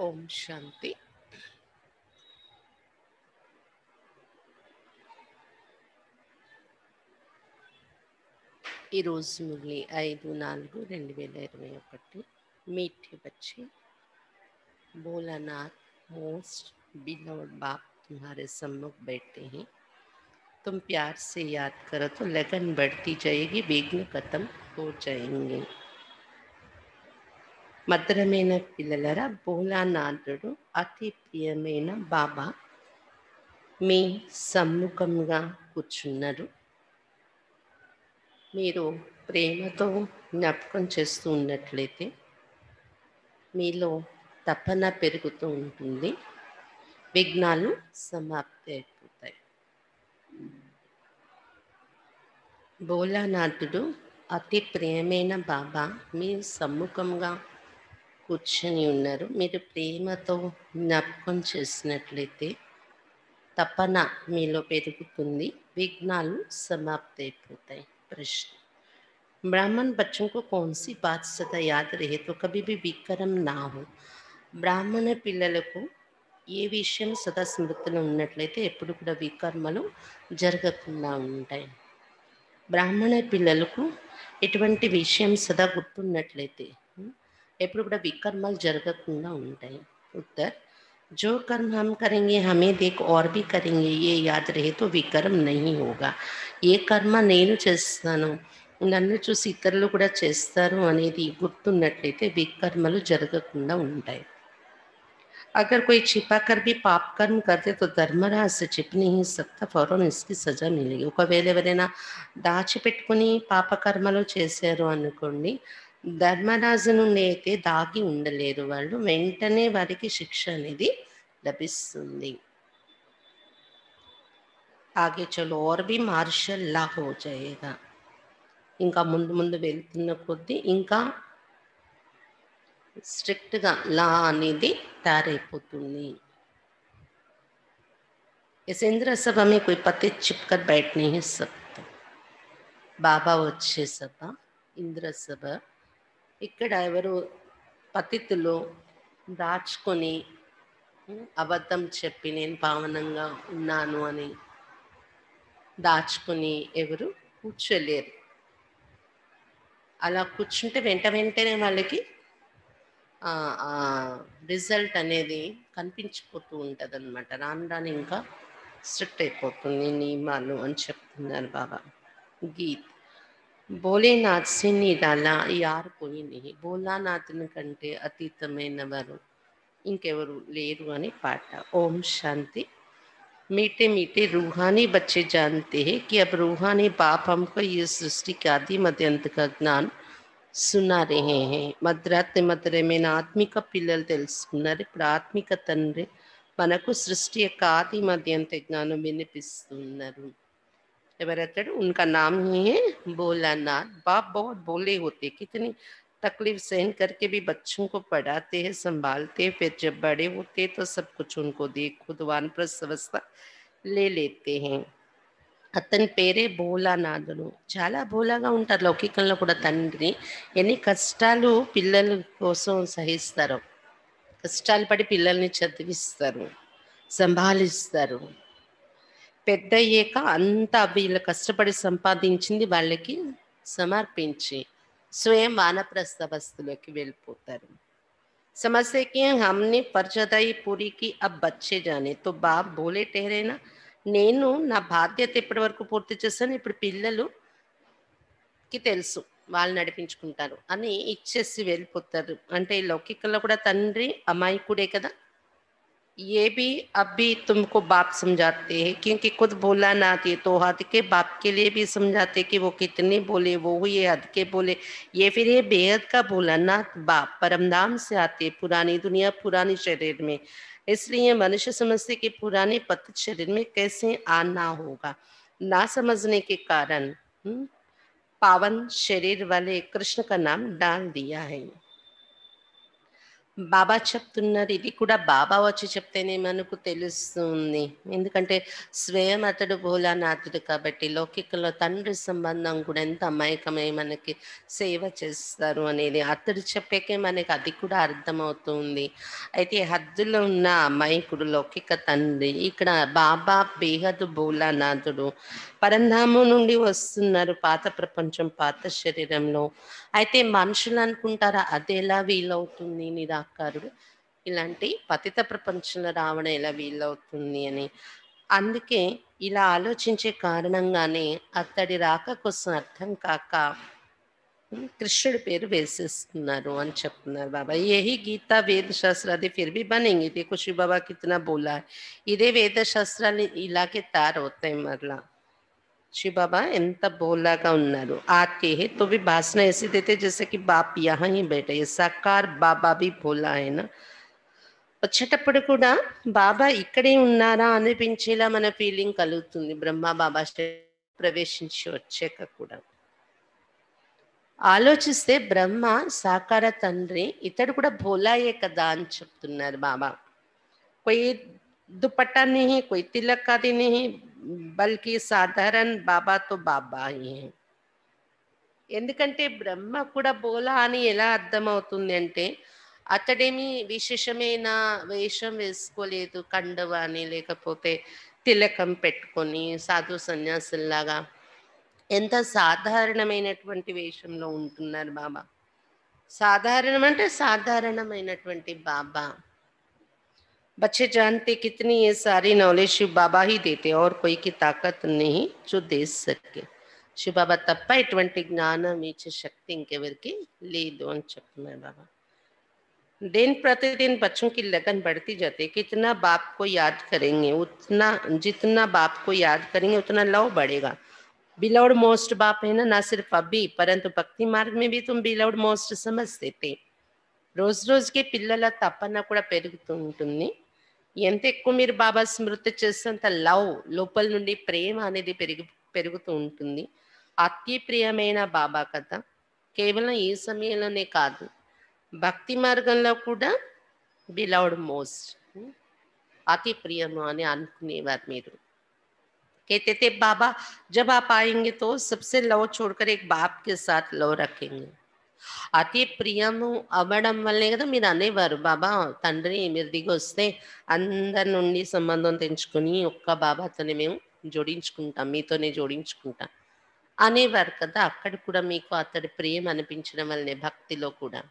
ఓం శాంతి ఈరోజు మురళి ఐదు నాలుగు రెండు వేల ఇరవై ఒకటి मीठे बच्चे भोलानाथ मोस्ट बिलवड बाप तुम्हारे सम्मुख बैठे हैं तुम प्यार से याद करो तो लगन बढ़ती जाएगी विघ्न खत्म हो जाएंगे మధురమైన పిల్లలరా? భోలానాథుడు అతి ప్రియమైన బాబా మీ సమ్ముఖంగా కూర్చున్నారు. మీరు ప్రేమతో జ్ఞాపకం చేస్తూ ఉన్నట్లయితే మీలో తపన పెరుగుతూ ఉంటుంది. విఘ్నాలు సమాప్తి అయిపోతాయి. భోలానాథుడు అతి ప్రియమైన బాబా మీ సమ్ముఖంగా కూర్చొని ఉన్నారు మీరు ప్రేమతో జ్ఞాపకం చేసినట్లయితే తపన మీలో పెరుగుతుంది విఘ్నాలు సమాప్తి అయిపోతాయి ప్రశ్న ब्राह्मण बच्चों को कौन सी बात सदा याद रहे तो कभी भी వికరం నా हो బ్రాహ్మణ పిల్లలకు ఏ విషయం సదా స్మృతిలో ఉన్నట్లయితే ఎప్పుడు కూడా వికర్మలు జరగకుండా ఉంటాయి బ్రాహ్మణ పిల్లలకు ఎటువంటి విషయం సదా గుర్తున్నట్లయితే ఎప్పుడు కూడా వికర్మలు జరగకుండా ఉంటాయి ఉత్తర్ जो कर्म हम करेंगे हमें देख और भी करेंगे ये याद रहे तो వికరం नहीं होगा ఏ కర్మ నేను చేస్తాను నన్ను చూసి ఇతరులు కూడా చేస్తారు అనేది గుర్తున్నట్లయితే వికర్మలు జరగకుండా ఉంటాయి अगर कोई छिपा कर भी పాప్ కర్మ करते तो ధర్మరాజ్ से छिप नहीं सकता फौरन इसकी సజా మిలిగి ఒకవేళ ఎవరైనా దాచిపెట్టుకుని పాపకర్మలు చేశారు అనుకోండి ధర్మరాజు నుండి అయితే దాగి ఉండలేరు వాళ్ళు వెంటనే వారికి శిక్ష అనేది లభిస్తుంది ఆగే చలో और भी మార్షల్ లా हो जाएगा ఇంకా ముందు ముందు వెళ్తున్న కొద్దీ ఇంకా స్ట్రిక్ట్గా లా అనేది తయారైపోతుంది इस इंद्र सभा में कोई पति चिपकर बैठ नहीं सकता బాబా వచ్చే సభ ఇంద్ర సభ ఇక్కడ ఎవరు పతితులు దాచుకొని అబద్ధం చెప్పి నేను పావనంగా ఉన్నాను అని దాచుకొని ఎవరు కూర్చోలేరు. అలా కూర్చుంటే వెంట వెంటనే వాళ్ళకి రిజల్ట్ అనేది కనిపించిపోతూ ఉంటుంది అనమాట రాను రాను ఇంకా స్ట్రిక్ట్ అయిపోతుంది నియమాలు అని చెప్తున్నారు బాబా. గీత్. భోలేనాథ్ से నిరాలా యార్ పోయి नहीं భోలానాథుని కంటే అతీతమైన వారు ఇంకెవరు లేరు అని పాట ఓం శాంతి मीठे मीठे रूहानी बच्चे जानते हैं कि अब रूहानी बाप हमको ये सृष्टि के आदि मध्य अंत का ज्ञान సున్నా రహే హే మధ్రాత్రి మధురమైన ఆత్మిక పిల్లలు తెలుసుకున్నారు ఇప్పుడు ఆత్మిక తండ్రి మనకు సృష్టి యొక్క ఆది మధ్యంత జ్ఞానం వినిపిస్తున్నారు ఎవరతడు उनका नाम ही है भोलानाथ बाप बहुत बोले होते कितनी तकलीफ सहन करके भी बच्चों को पढ़ाते हैं संभालते हैं फिर जब बड़े होते हैं तो सब कुछ उनको देख खुद वानप्रस्थ अवस्था ले लेते हैं అతని పేరే భోలానాథుడు చాలా భోలాగా ఉంటారు లౌకికంలో కూడా తండ్రి ఎన్ని కష్టాలు పిల్లల కోసం సహిస్తారు కష్టాలు పడి పిల్లల్ని చదివిస్తారు సంభాలిస్తారు పెద్ద అయ్యాక అంతా వీళ్ళు కష్టపడి సంపాదించింది వాళ్ళకి సమర్పించి స్వయం వానప్రస్థ వస్తువులోకి వెళ్ళిపోతారు समझते कि हमने फर्जदाई पूरी की अब बच्चे जाने तो बाप बोले ठहरे ना నేను నా బాధ్యత ఇప్పటి వరకు పూర్తి చేశాను ఇప్పుడు పిల్లలుకి తెలుసు వాళ్ళు నడిపించుకుంటారు అని ఇచ్చేసి వెళ్ళిపోతారు అంటే లౌకికంలో కూడా తండ్రి అమాయకుడే కదా ये भी अब भी तुमको बाप समझाते हैं, क्योंकि खुद बोला ना थे तो हद के बाप के लिए भी समझाते कि वो कितने बोले, वो ये हद के बोले। ये फिर ये बेहद का बोला ना बाप परमधाम से आते पुरानी दुनिया, पुरानी शरीर में। इसलिए मनुष्य समझते कि पुराने पतित शरीर में कैसे आना होगा। ना समझने के कारण पावन शरीर वाले कृष्ण का नाम डाल दिया है। బాబా చెప్తున్నారు ఇది కూడా బాబా వచ్చి చెప్తేనే మనకు తెలుస్తుంది. ఎందుకంటే స్వయం అతడు భోలానాథుడు కాబట్టి లౌకికలో తండ్రి సంబంధం కూడా ఎంత అమాయకమై మనకి సేవ చేస్తారు అనేది అతడు చెప్పాకే మనకి అది కూడా అర్థమవుతుంది. అయితే హద్దులో ఉన్న అమాయకుడు లౌకిక తండ్రి ఇక్కడ బాబా బేహదు భోలానాథుడు పరంధాము నుండి వస్తున్నారు పాత ప్రపంచం పాత శరీరంలో. అయితే మనుషులు అనుకుంటారా అదేలా వీలవుతుంది నిరాకారుడు? ఇలాంటి పతిత ప్రపంచంలో రావడం ఎలా వీలవుతుంది అని. అందుకే ఇలా ఆలోచించే కారణంగానే అతడి రాక కోసం అర్థం కాక కృష్ణుడి పేరు వేసేస్తున్నారు అని చెప్తున్నారు బాబా. ఏహి గీత వేదశాస్త్ర అది ఫిర్ బి ఇది కుషి బాబా కితనా బోలా. ఇదే వేదశాస్త్రాలు ఇలాగే తయారవుతాయి మరలా. शिव बाबा ఎంత బోలాగా ఉన్నారు आते हैं तो भी भाषण ऐसे देते जैसे कि बाप यहाँ ही बैठे हैं साकार बाबा भी भोला है ना వచ్చేటప్పుడు కూడా బాబా ఇక్కడే ఉన్నారా అనిపించేలా మన ఫీలింగ్ కలుగుతుంది బ్రహ్మ బాబా ప్రవేశించి వచ్చాక కూడా ఆలోచిస్తే బ్రహ్మ సాకార తండ్రి ఇతడు కూడా భోలాయే కదా అని చెప్తున్నారు బాబా कोई दुपट्टा नहीं कोई तिलक आदि नहीं బల్కి సాధారణ బాబా తో బాబా అయ్యాయి ఎందుకంటే బ్రహ్మ కూడా బోలా అని ఎలా అర్థమవుతుంది అంటే అతడేమి విశేషమైన వేషం వేసుకోలేదు కండవ అని లేకపోతే తిలకం పెట్టుకొని సాధు సన్యాసుల్లాగా ఎంత సాధారణమైనటువంటి వేషంలో ఉంటున్నారు బాబా? సాధారణం అంటే సాధారణమైనటువంటి బాబా. बच्चे जानते कितनी ये सारी नॉलेज शिव बाबा ही देते और कोई की ताकत नहीं जो दे सके। शिव बाबा तपा इटवंटी ज्ञान मीच शक्ति इनके वर की ले दो मैं बाबा। दिन प्रतिदिन बच्चों की लगन बढ़ती जाती है कितना बाप को याद करेंगे, उतना, जितना बाप को याद करेंगे, उतना लव बढ़ेगा। बिलौड़ मोस्ट बाप है ना ना सिर्फ़ अभी, परंतु भक्ति मार्ग में भी तुम बिलौड मोस्ट समझ देते हैं। రోజు రోజుకి పిల్లల తపన కూడా పెరుగుతూ ఉంటుంది ఎంత ఎక్కువ మీరు బాబా స్మృతి చేసేంత లవ్ లోపల నుండి ప్రేమ అనేది పెరిగి పెరుగుతూ ఉంటుంది అతి ప్రియమైన బాబా కథ కేవలం ఈ సమయంలోనే కాదు భక్తి మార్గంలో కూడా బిలౌడ్ మోస్ట్ అతి ప్రియము అని అనుకునేవారు మీరు कहते थे बाबा जब आप आएंगे तो सबसे लव छोड़कर एक बाप के साथ लव रखेंगे అతి ప్రియము అవ్వడం వల్లే కదా మీరు అనేవారు బాబా తండ్రి మీరు దిగి వస్తే అందరి నుండి సంబంధం తెంచుకొని ఒక్క బాబాతోనే మేము జోడించుకుంటాం మీతోనే జోడించుకుంటాం అనేవారు కదా అక్కడ కూడా మీకు అతడి ప్రియం అనిపించడం వల్లనే భక్తిలో కూడా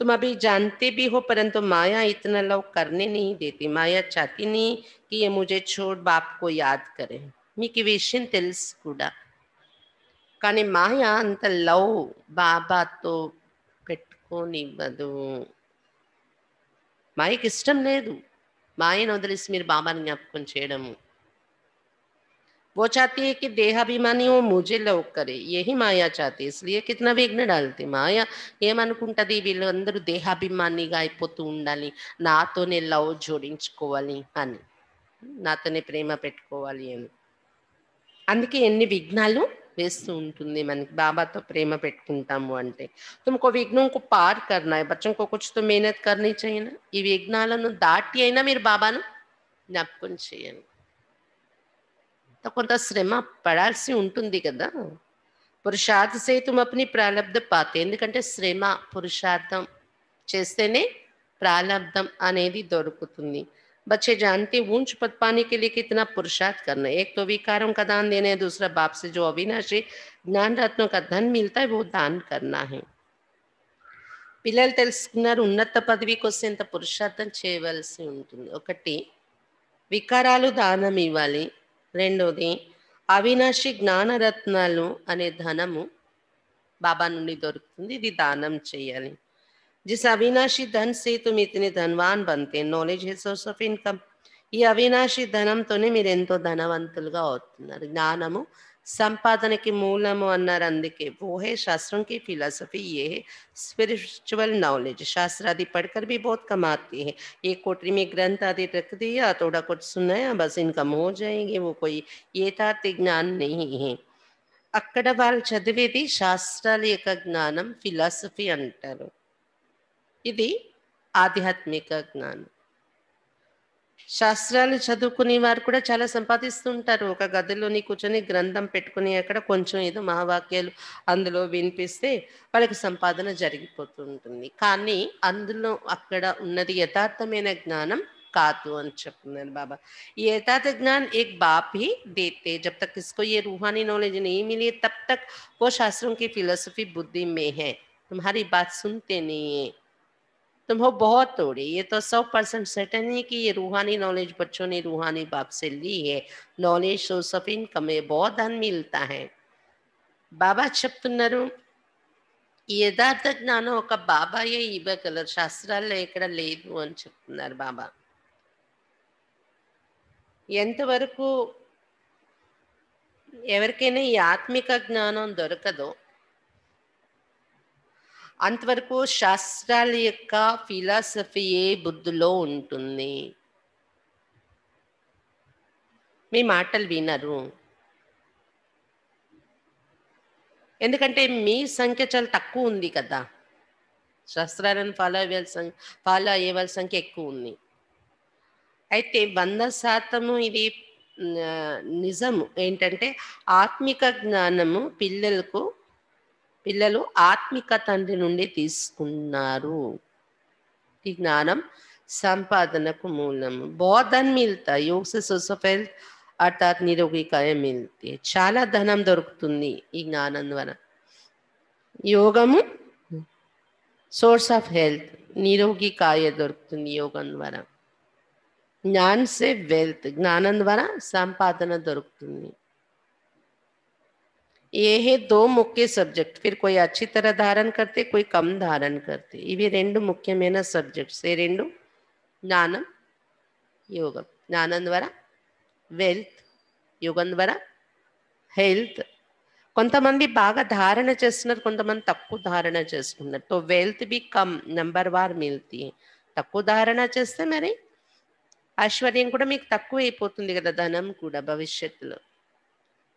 तुम अभी जानते भी हो परंतु माया इतना लव करने नहीं देती माया चाहती नहीं कि ये मुझे छोड़ बाप को याद करे మీకు ఈ విషయం తెలుసు కూడా కానీ మాయ అంత లవ్ బాబాతో పెట్టుకోనివ్వదు మాయకి ఇష్టం లేదు మాయను వదిలేసి మీరు బాబాని జ్ఞాపకం చేయడము वो चाहती है कि देहाभिमानी वो मुझे लव करे यही माया चाहती है इसलिए कितना विघ्न डालती మాయ ఏమనుకుంటది వీళ్ళందరూ దేహాభిమానిగా అయిపోతూ ఉండాలి నాతోనే లవ్ జోడించుకోవాలి అని నాతోనే ప్రేమ పెట్టుకోవాలి అని అందుకే ఎన్ని విఘ్నాలు వేస్తూ ఉంటుంది మనకి బాబాతో ప్రేమ పెట్టుకుంటాము అంటే తుమకు విఘ్నం కు పార్ కర్నా है बच्चों को कुछ तो मेहनत करनी चाहिए ना ఈ విఘ్నాలను దాటి అయినా మీరు బాబాను జ్ఞాపకం చేయండి కొంత శ్రమ పడాల్సి ఉంటుంది కదా పురుషార్థ సే తుమ్ అప్ని ప్రాలబ్ధ పాతే ఎందుకంటే శ్రమ పురుషార్థం చేస్తేనే ప్రాలబ్ధం అనేది దొరుకుతుంది बच्चे जानते हैं, ऊंच पद पाने के लिए कितना पुरुषार्थ करना है एक तो विकारों का दान देना है दूसरा बाप से जो अविनाशी ज्ञान रत्नों का धन मिलता है वो दान करना है పిల్లలు తెలుసుకున్నారు ఉన్నత పదవి కోసం ఎంత పురుషార్థం చేయవలసి ఉంటుంది ఒకటి వికారాలు దానం ఇవ్వాలి రెండోది అవినాశి జ్ఞానరత్నాలు అనే ధనము బాబా నుండి దొరుకుతుంది ఇది దానం చేయాలి जिस अविनाशी धन से तुम इतने धनवान बनते नॉलेज है सोर्स ऑफ़ इनकम ये अविनाशी धनम तो नहीं मेरे तो धनवंत అవుతున్నారు संपादन సంపాదనకి మూలము అన్నారు वो है शास्त्रों की फिलोसफी ये है स्पिरिचुअल नॉलेज शास्त्र आदि पढ़कर भी बहुत कमाती है। एक कोटरी में ग्रंथ आदि रख दिया, थोड़ा कुछ सुनाया, बस इनकम हो जाएँगे, वो कोई యథార్థ ज्ञान नहीं है। अक्ट वाल चवेदी శాస్త్రాల యొక్క ज्ञानम फिलोसफी అంటారు ఇది ఆధ్యాత్మిక జ్ఞానం శాస్త్రాలు చదువుకునే వారు కూడా చాలా సంపాదిస్తుంటారు ఒక గదిలోని కూర్చొని గ్రంథం పెట్టుకుని అక్కడ కొంచెం ఏదో మహావాక్యాలు అందులో వినిపిస్తే వాళ్ళకి సంపాదన జరిగిపోతూ ఉంటుంది కానీ అందులో అక్కడ ఉన్నది యథార్థమైన జ్ఞానం కాదు అని చెప్తున్నారు బాబా ये यथार्थ ज्ञान एक बाप ही देते जब तक इसको ये रूहानी नॉलेज नहीं मिली तब तक वो शास्त्रों की फिलोसफी बुद्धि में है तुम्हारी बात सुनते नहीं है तुम हो बहुत थोड़े ये तो सौ परसेंट सर्टन है कि ये रूहानी नॉलेज बच्चों ने रूहानी बाप से ली है नॉलेज सोर्स ऑफ इनकम है बहुत धन मिलता है బాబా చెప్తున్నారు ఈ యథార్థ జ్ఞానం ఒక బాబాయే ఇవ్వగలరు శాస్త్రాల్లో ఎక్కడ లేదు అని చెప్తున్నారు బాబా ఎంతవరకు ఎవరికైనా ఈ ఆత్మిక జ్ఞానం దొరకదో అంతవరకు శాస్త్రాల యొక్క ఫిలాసఫీయే బుద్ధిలో ఉంటుంది? మీ మాటలు వినరు. ఎందుకంటే మీ సంఖ్య చాలా తక్కువ ఉంది కదా. శాస్త్రాలను ఫాలో అయ్యే ఫాలో అయ్యే వాళ్ళ సంఖ్య ఎక్కువ ఉంది. అయితే వంద శాతము ఇది నిజము. ఏంటంటే ఆత్మిక జ్ఞానము పిల్లలకు పిల్లలు ఆత్మిక తండ్రి నుండి తీసుకున్నారు ఈ జ్ఞానం సంపాదనకు మూలము బోధన్ మిల్తా యోగ से source of health అర్థాత్ నిరోగి కాయ మిల్తే చాలా ధనం దొరుకుతుంది ఈ జ్ఞానం ద్వారా యోగము సోర్స్ ఆఫ్ హెల్త్ నిరోగి కాయ దొరుకుతుంది యోగం ద్వారా ज्ञान से वेल्थ ज्ञान द्वारा संपादन దొరుకుతుంది ఏ దో ముఖ్య సబ్జెక్ట్ ఫిర్ కోయి అచ్చి తర ధారణ కర్తే కోయి కమ్ ధారణ కర్తే ఇవి రెండు ముఖ్యమైన సబ్జెక్ట్స్ ఏ రెండు జ్ఞానం యోగం జ్ఞానం ద్వారా వెల్త్ యోగం ద్వారా హెల్త్ కొంతమంది బాగా ధారణ చేస్తున్నారు కొంతమంది తక్కువ ధారణ చేస్తున్నారు. తో వెల్త్ బి కమ్ నెంబర్ వార్ మిల్తీ తక్కువ ధారణ చేస్తే మరి ఐశ్వర్యం కూడా మీకు తక్కువ అయిపోతుంది కదా ధనం కూడా భవిష్యత్తులో.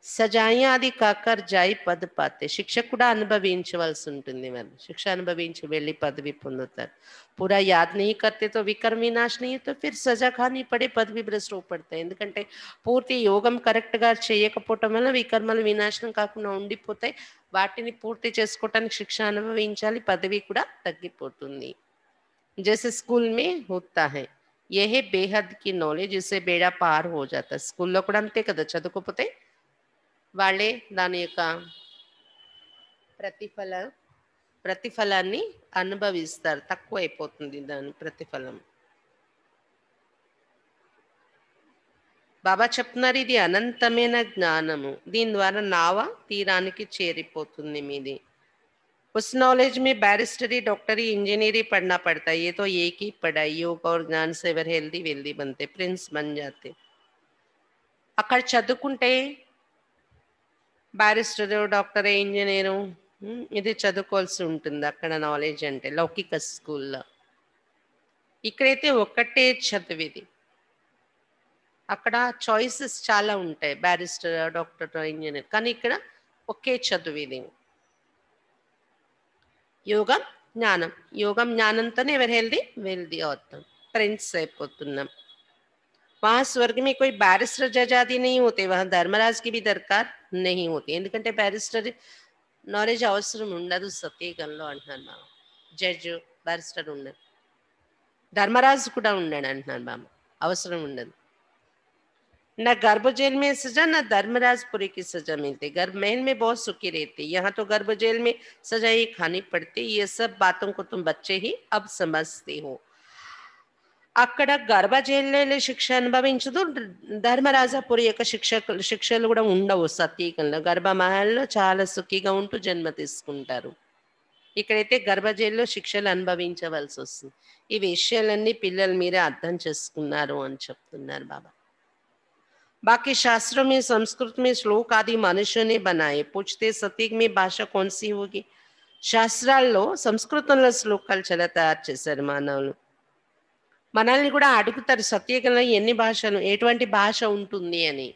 సజాయి అది కాకర్ జాయి పద్ పాతే శిక్ష కూడా అనుభవించవలసి ఉంటుంది మరి శిక్ష అనుభవించి వెళ్ళి పదవి పొందుతారు పూరా యాద్ नहीं करते तो विकर्म विनाश नहीं है तो फिर सजा खानी पड़े పదవి భ్రష్ట పడతాయి ఎందుకంటే పూర్తి యోగం కరెక్ట్ గా చేయకపోవటం వల్ల వికర్మలు వినాశనం కాకుండా ఉండిపోతాయి వాటిని పూర్తి చేసుకోవటానికి శిక్ష అనుభవించాలి పదవి కూడా తగ్గిపోతుంది जैसे स्कूल में होता है ये है बेहद की नॉलेज इससे బేడా పార్ హో జాతా స్కూల్లో కూడా అంతే కదా చదువుకోపోతే వాళ్ళే దాని యొక్క ప్రతిఫల ప్రతిఫలాన్ని అనుభవిస్తారు తక్కువ అయిపోతుంది దాని ప్రతిఫలం బాబా చెప్తున్నారు ఇది అనంతమైన జ్ఞానము దీని ద్వారా నావ తీరానికి చేరిపోతుంది మీది उस नॉलेज में बैरिस्टरी डॉक्टरी इंजीनियरी पढ़ना पड़ता है ये तो एक ही पढ़ाई योग और ज्ञान से वर हेल्दी वेल्दी बनते प्रिंस बन जाते అక్కడ చదువుకుంటే బ్యారిస్టర్ డాక్టర్ ఇంజనీరు ఇది చదువుకోవాల్సి ఉంటుంది అక్కడ నాలెడ్జ్ అంటే లౌకిక స్కూల్లో. ఇక్కడైతే ఒక్కటే చదివిది అక్కడ చాయిసెస్ చాలా ఉంటాయి బ్యారిస్టర్ డాక్టర్ ఇంజనీర్. కానీ ఇక్కడ ఒకే చదువిది యోగం జ్ఞానం. యోగం జ్ఞానంతోనే ఎవరు హెల్దీ వెల్దీ అవుతాం ఫ్రెండ్స్ అయిపోతున్నాం. वहाँ स्वर्ग में कोई बैरिस्टर जज आदि नहीं होते वहाँ धर्मराज की भी दरकार नहीं होती ఎందుకంటే బ్యారిస్టర్ నాలెడ్జ్ అవసరం ఉండదు సత్యగంలో అంటున్నాను బాబా జడ్జ్ బ్యారిస్టర్ ఉండదు ధర్మరాజు కూడా ఉన్నాడు అంటున్నాను బాబా అవసరం ఉండదు न गर्भ जेल में सजा न धर्मराजपुरी की सजा मिलती गर्भ महल में बहुत सुखी रहती यहाँ तो गर्भ जेल में सजा ही खानी पड़ती ये सब बातों को तुम बच्चे ही अब समझते हो అక్కడ గర్భ జైల్లో శిక్ష అనుభవించదు ధర్మరాజాపురి యొక్క శిక్ష శిక్షలు కూడా ఉండవు సతీకంలో గర్భ మహల్లో చాలా సుఖిగా ఉంటూ జన్మ తీసుకుంటారు ఇక్కడైతే గర్భ జైల్లో శిక్షలు అనుభవించవలసి వస్తుంది ఈ విషయాలన్నీ పిల్లలు మీరే అర్థం చేసుకున్నారు అని చెప్తున్నారు బాబా बाकी शास्त्रों में संस्कृत में श्लोक आदि मनुष्य ने बनाए पूछते सतीक में భాష कौन सी होगी శాస్త్రాల్లో సంస్కృతంలో శ్లోకాలు చాలా తయారు చేశారు మానవులు మనల్ని కూడా అడుగుతారు సత్యకంలో ఎన్ని భాషలు ఎటువంటి భాష ఉంటుంది అని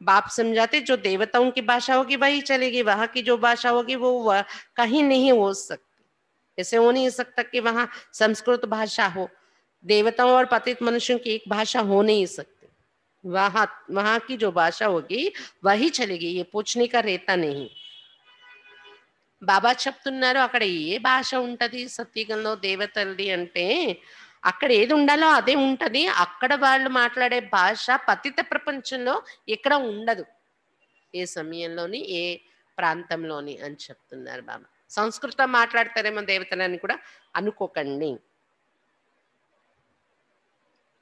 बाप समझाते जो देवताओं की भाषा होगी वही चलेगी वहां की जो भाषा होगी वो वह- कहीं नहीं हो सकती ऐसे हो नहीं सकता कि वहां संस्कृत भाषा हो देवताओं और पतित मनुष्यों की एक भाषा हो नहीं सकती वहां वहां की जो भाषा होगी वही चलेगी ये पूछने का रहता नहीं బాబా చెప్తున్నారు అక్కడ ఏ భాష ఉంటది సత్యుగంలో దేవతల్ది అంటే అక్కడ ఏది ఉండాలో అదే ఉంటుంది. అక్కడ వాళ్ళు మాట్లాడే భాష పతిత ప్రపంచంలో ఎక్కడ ఉండదు. ఏ సమయంలోని ఏ ప్రాంతంలోని అని చెప్తున్నారు బాబా. సంస్కృతం మాట్లాడతారేమో దేవతలని కూడా అనుకోకండి.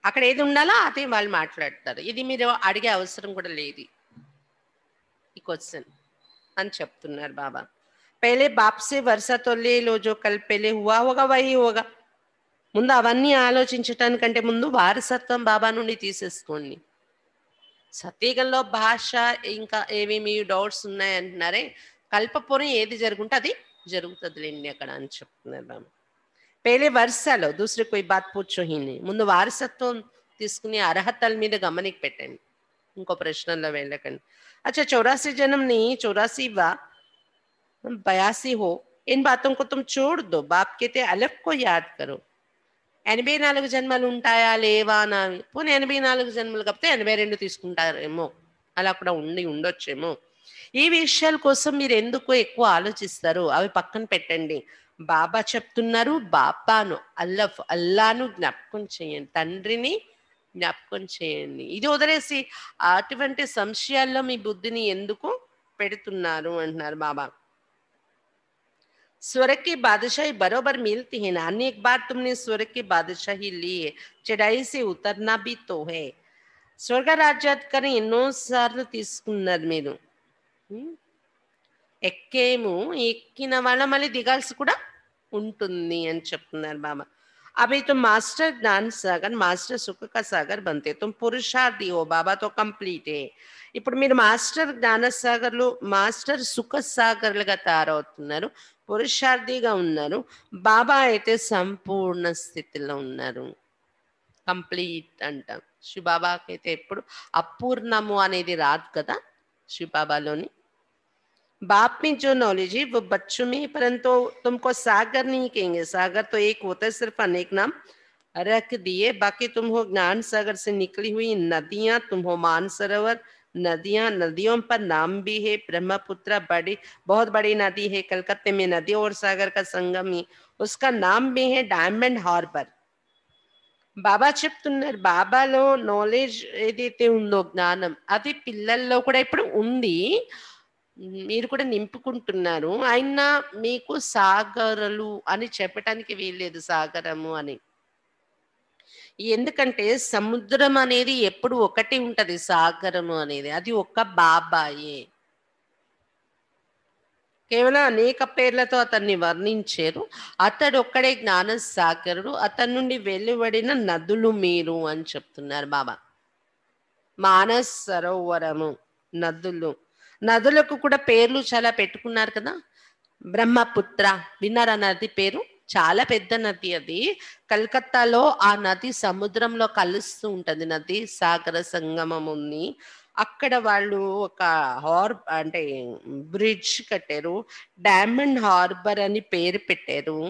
అక్కడ ఏది ఉండాలో అదే వాళ్ళు మాట్లాడతారు. ఇది మీరు అడిగే అవసరం కూడా లేదు. ఈ క్వశ్చన్ అని చెప్తున్నారు బాబా. पहले బాప్సీ వరుస తొలి లోజో ले लो जो వై హోగా ముందు అవన్నీ ఆలోచించటానికంటే ముందు వారసత్వం బాబా నుండి తీసేసుకోండి. సతీగంలో భాష ఇంకా ఏమేమి డౌట్స్ ఉన్నాయంటున్నారే కల్పపురం ఏది జరుగుంటే అది జరుగుతుందిలేండి అక్కడ అని చెప్తున్నారు బాబా. పేలే వరుసలో దూసరి కొయి బాత్ పూర్చోహిని ముందు వారసత్వం తీసుకుని అర్హతల మీద గమనికి పెట్టండి. ఇంకో ప్రశ్నలో వెళ్ళకండి. అచ్చా చౌరాసి జనంని చౌరాసి వా బయాసి హో इन బాతం को చూడదు छोड़ दो बाप के ఎనభై నాలుగు జన్మలు ఉంటాయా లేవా అని పోనీ ఎనభై నాలుగు జన్మలు కాకపోతే ఎనభై రెండు తీసుకుంటారేమో. అలా కూడా ఉండి ఉండొచ్చేమో. ఈ విషయాల కోసం మీరు ఎందుకు ఎక్కువ ఆలోచిస్తారు? అవి పక్కన పెట్టండి. బాబా చెప్తున్నారు బాబాను అల్లఫ్ అల్లాను జ్ఞాపకం చేయండి. తండ్రిని జ్ఞాపకం చేయండి. ఇది వదిలేసి అటువంటి సంశయాల్లో మీ బుద్ధిని ఎందుకు పెడుతున్నారు అంటున్నారు బాబా? स्वर्ग की बादशाही बरोबर मिलती है ना अनेक बार तुमने स्वर्ग की बादशाही ली है चढ़ाई से उतरना भी तो है స్వర్గ రాజ్యాధికారం ఎన్నోసార్లు తీసుకున్నారు మీరు ఉం? ఎక్కేము ఎక్కిన వాళ్ళ మళ్ళీ దిగాల్సి కూడా ఉంటుంది అని చెప్తున్నారు బాబా अभी तुम मास्टर ज्ञान सागर मास्टर सुख का सागर बनते तुम पुरुषार्थी हो बाबा तो कंप्लीट है ఇప్పుడు మీరు మాస్టర్ జ్ఞాన సాగర్లు మాస్టర్ సుఖ సాగర్లుగా తయారవుతున్నారు పురుషార్థిగా ఉన్నారు బాబా అయితే సంపూర్ణ స్థితిలో ఉన్నారు కంప్లీట్ అంటాం శివబాబాకి అయితే ఎప్పుడు అపూర్ణము అనేది రాదు కదా శివబాబాలోని बाप में जो नॉलेज है वो बच्चों में परंतु तुमको सागर नहीं कहेंगे सागर तो एक होता है सिर्फ अनेक नाम रख दिए बाकी तुम हो ज्ञान सागर से निकली हुई नदियां तुम हो मान सरोवर नदियां नदियों पर नाम भी है ब्रह्मपुत्र बड़ी बहुत बड़ी नदी है कलकत्ते में नदी और सागर का संगम ही उसका नाम भी है डायमंड हार्बर బాబా చెప్తున్నారు బాబాలో నాలెడ్జ్ ఏదైతే ఉందో జ్ఞానం అది పిల్లల్లో కూడా ఇప్పుడు ఉంది మీరు కూడా నింపుకుంటున్నారు అయినా మీకు సాగరలు అని చెప్పటానికి వీల్లేదు సాగరము అని ఎందుకంటే సముద్రం అనేది ఎప్పుడు ఒకటి ఉంటది సాగరము అనేది. అది ఒక్క బాబాయే. కేవలం అనేక పేర్లతో అతన్ని వర్ణించారు. అతడు ఒక్కడే జ్ఞాన సాగరుడు అతని నుండి వెలువడిన నదులు మీరు అని చెప్తున్నారు బాబా. మానస్ సరోవరము నదులు. నదులకు కూడా పేర్లు చాలా పెట్టుకున్నారు కదా. బ్రహ్మపుత్ర విన్నారా నది పేరు? చాలా పెద్ద నది అది కలకత్తాలో ఆ నది సముద్రంలో కలుస్తూ ఉంటది నది సాగర సంగమం ఉంది అక్కడ వాళ్ళు ఒక హార్ అంటే బ్రిడ్జ్ కట్టారు డైమండ్ హార్బర్ అని పేరు పెట్టారు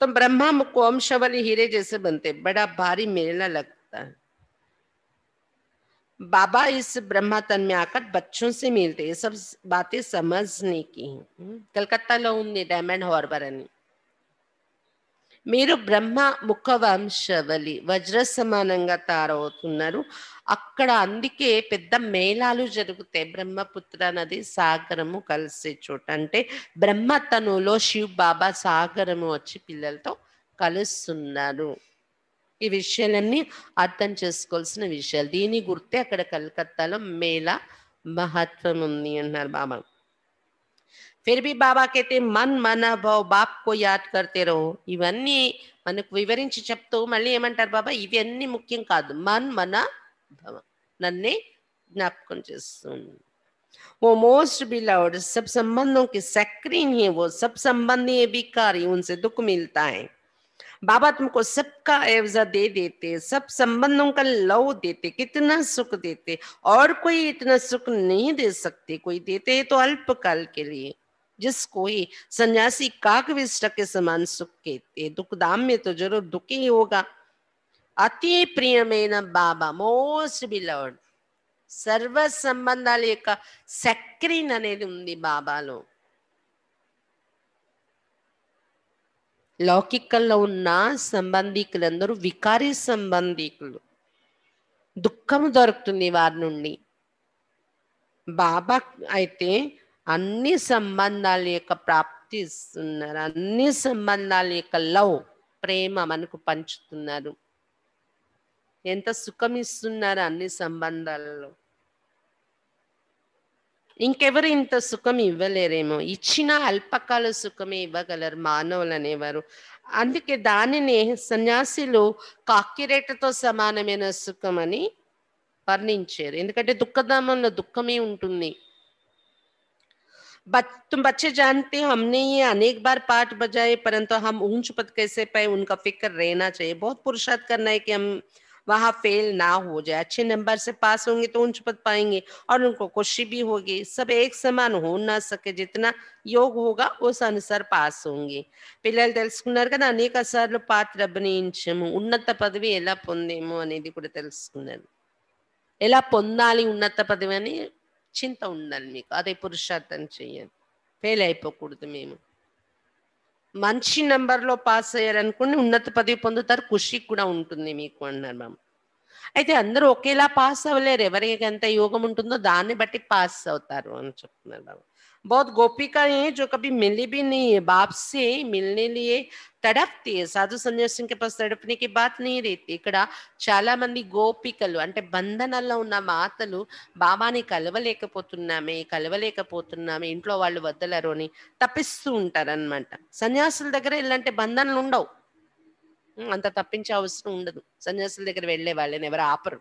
तो ब्रह्मा मुको वंशावली हीरे जैसे बनते बड़ा भारी मेला लगता है बाबा इस ब्रह्मा तन में आकर बच्चों से मिलते ये सब बातें समझने की हैं। हम्म, కలకత్తాలో ఉంది డైమండ్ హార్బర్ అని మీరు బ్రహ్మ ముఖ వంశవలి వజ్ర సమానంగా తయారవుతున్నారు అక్కడ అందుకే పెద్ద మేళాలు జరుగుతాయి బ్రహ్మపుత్ర నది సాగరము కలిసే చోట అంటే బ్రహ్మ తనులో శివ్ బాబా సాగరము వచ్చి పిల్లలతో కలుస్తున్నారు ఈ విషయాలన్నీ అర్థం చేసుకోవాల్సిన విషయాలు దీని గుర్తే అక్కడ కలకత్తాలో మేళా మహత్వం ఉంది అన్నారు బాబా फिर भी బాబా कहते మన్ మన భావ్ బాప్ కో యాద్ కర్తే రహో ఇవన్నీ మనకు వివరించి చెప్తూ మళ్ళీ ఏమంటారు బాబా ఇవన్నీ ముఖ్యం కాదు మన్ మన భవ నన్నే జ్ఞాపకం చేస్తుంది वो मोस्ट बिलाउड सब संबंधों के सक्रीन है वो सब संबंधी है विकारी उनसे दुख मिलता है बाबा तुमको सबका एवजा दे देते सब संबंधों का लव देते कितना सुख देते और कोई इतना सुख नहीं दे सकते कोई देते हैं तो अल्पकाल के लिए जिसको ही सन्यासी काकविष्ट के समान सुख कहते दुख धाम में तो जरूर दुखी ही होगा అతి ప్రియమైన బాబా మోస్ట్ బిలవ్డ్ సర్వ సంబంధాల యొక్క సక్రీన్ అనేది ఉంది బాబాలో లౌకికంలో ఉన్న సంబంధికులందరూ వికారి సంబంధికులు. దుఃఖము దొరుకుతుంది వారి నుండి. బాబా అయితే అన్ని సంబంధాల యొక్క ప్రాప్తి ఇస్తున్నారు. అన్ని సంబంధాల యొక్క లవ్ ప్రేమ మనకు పంచుతున్నారు. ఎంత సుఖం ఇస్తున్నారు అన్ని సంబంధాలలో. ఇంకెవరు ఇంత సుఖం ఇవ్వలేరేమో ఇచ్చిన అల్పకాల సుఖమే ఇవ్వగలరు మానవులు అనేవారు అందుకే దానిని సన్యాసులు కాకిరేటతో సమానమైన సుఖం అని వర్ణించారు ఎందుకంటే దుఃఖధామంలో దుఃఖమే ఉంటుంది बच, तुम बच्चे जानते हो हमने ये अनेक बार पाठ बजाए परंतु हम ऊंच पद कैसे पाए उनका फिक्र रहना चाहिए बहुत पुरुषार्थ करना है कि हम वहां फेल ना हो जाए अच्छे नंबर से पास होंगे तो ऊंच पद पाएंगे और उनको खुशी भी होगी सब एक समान हो ना सके जितना योग होगा उस अनुसार పాస్ होंगे పిల్లలు తెలుసుకున్నారు కదా అనేక సార్లు పాత్ర అభినయించము ఉన్నత పదవి ఎలా పొందేమో అనేది కూడా తెలుసుకున్నారు ఎలా పొందాలి ఉన్నత పదవి అని చింత ఉండాలి మీకు అదే పురుషార్థం చెయ్యాలి ఫెయిల్ అయిపోకూడదు మేము మంచి నంబర్లో పాస్ అయ్యారనుకోండి ఉన్నత పదవి పొందుతారు ఖుషి కూడా ఉంటుంది మీకు అన్నారు మ్యామ్ అయితే అందరూ ఒకేలా పాస్ అవ్వలేరు ఎవరికి ఎంత యోగం ఉంటుందో దాన్ని బట్టి పాస్ అవుతారు అని చెప్తున్నారు బాబా बहुत गोपिका है जो कभी मिली भी नहीं है बाप से मिलने लिए తడప్తి సాధు సన్యాసం కి పాస్ తడపని కి బాత్ నీ రీతి ఇక్కడ చాలా మంది గోపికలు అంటే బంధనాల్లో ఉన్న మాతలు బాబాని కలవలేకపోతున్నామే కలవలేకపోతున్నామే ఇంట్లో వాళ్ళు వద్దలరు అని తప్పిస్తూ ఉంటారు అనమాట సన్యాసుల దగ్గర ఇలాంటి బంధనలు ఉండవు ఉమ్, అంత తప్పించే అవసరం ఉండదు సన్యాసుల దగ్గర వెళ్ళే వాళ్ళని ఎవరు ఆపరు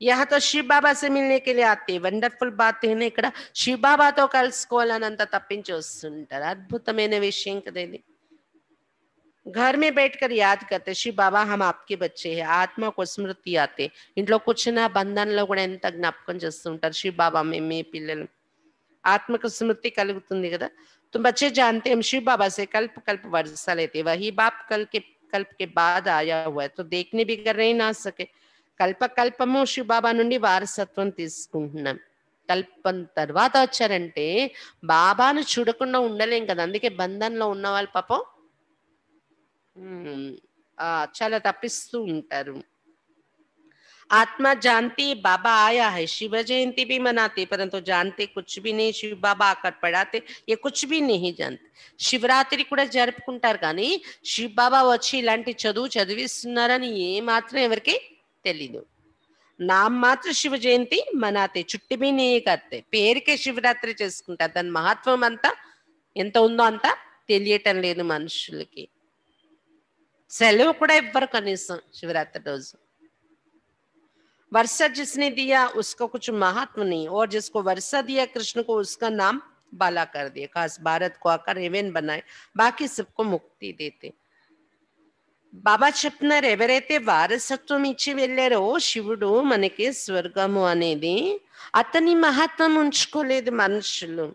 यहाँ तो शिव बाबा से मिलने के लिए आते వండర్ఫుల్ బాత్ ఏంటి ఇక్కడ శివ్ బాబాతో కలుసుకోవాలని అంత తప్పించి వస్తుంటారు అద్భుతమైన విషయం కదా ఇది घर में बैठकर याद करते शिव बाबा हम आपके बच्चे हैं ఆత్మ को స్మృతి ఆతే ఇంట్లో కూర్చున్న బంధంలో కూడా ఎంత జ్ఞాపకం చేస్తుంటారు శివ్ బాబా మేము మీ పిల్లలు ఆత్మకు స్మృతి కలుగుతుంది కదా तुम बच्चे जानते हैं हम शिव बाबा से कल्प कल्प वर्षा लेते वही बाप कल के कल्प के बाद आया हुआ है तो देखने भी कर रहे ना सके కల్ప కల్పము శివ బాబా నుండి వారసత్వం తీసుకుంటున్నాం కల్పం తర్వాత వచ్చారంటే బాబాను చూడకుండా ఉండలేం కదా అందుకే బంధంలో ఉన్న వాళ్ళు పాపం ఉమ్, ఆ, చాలా తప్పిస్తూ ఉంటారు आत्मा जानती है बाबा आया है शिव जयंती भी मनाते परंतु जानते कुछ भी नहीं शिव बाबा आकर पढ़ाते ये कुछ भी नहीं जानते శివరాత్రి కూడా జరుపుకుంటారు కానీ శివ్ బాబా వచ్చి ఇలాంటి చదువు చదివిస్తున్నారని ఏ మాత్రం ఎవరికి తెలీదు నామ్ మాత్రం శివ జయంతి మనాతే చుట్టి బి నీ కత్తే పేరుకే శివరాత్రి చేసుకుంటారు దాని మహత్వం అంతా ఎంత ఉందో అంతా తెలియటం లేదు మనుషులకి సెలవు కూడా ఇవ్వరు కనీసం శివరాత్రి రోజు वर्षा जिसने दिया उसको कुछ महत्व नहीं और जिसको वर्षा दिया कृष्ण को उसका नाम बाला कर दिया खास भारत को आकर हेवन बनाए बाकी सबको मुक्ति देते బాబా చెప్తున్నారు ఎవరైతే వారసత్వం ఇచ్చి వెళ్ళారో శివుడు మనకి స్వర్గము అనేది అతని మహత్వం ఉంచుకోలేదు మనుషులు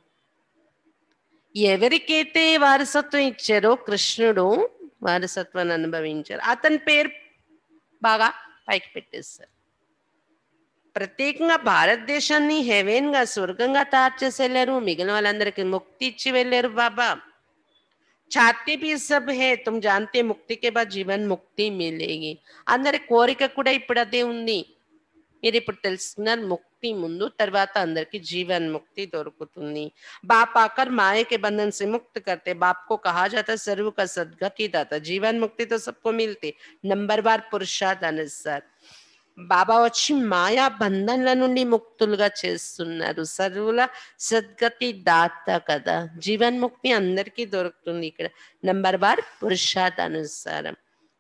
ఎవరికైతే వారసత్వం ఇచ్చారో కృష్ణుడు వారసత్వాన్ని అనుభవించారు అతని పేరు బాగా పైకి పెట్టేస్తారు ప్రత్యేకంగా భారతదేశాన్ని హెవెన్ గా స్వర్గంగా తయారు చేసి వెళ్ళారు మిగిలిన వాళ్ళందరికీ ముక్తి ఇచ్చి వెళ్ళారు బాబా చాతే भी सब है तुम जानते ముక్తి के बाद జీవన్ ముక్తి మిలేగి అందరి కోరిక కూడా ఇప్పుడు అదే ఉంది మీరు ఇప్పుడు తెలుసుకున్నారు ముక్తి ముందు తర్వాత అందరికి జీవన్ ముక్తి దొరుకుతుంది बाप आकर माया के बंधन से मुक्त करते बाप को कहा जाता सर्व का सदगति दाता जीवन मुक्ति तो सबको मिलती नंबर बार पुरुषार्थ अनुसार బాబా వచ్చి మాయా బంధనల నుండి ముక్తులుగా చేస్తున్నారు సర్వుల సద్గతి దాత కదా జీవన్ ముక్తి అందరికీ దొరుకుతుంది ఇక్కడ నంబర్ బార్ పురుషార్థ అనుసారం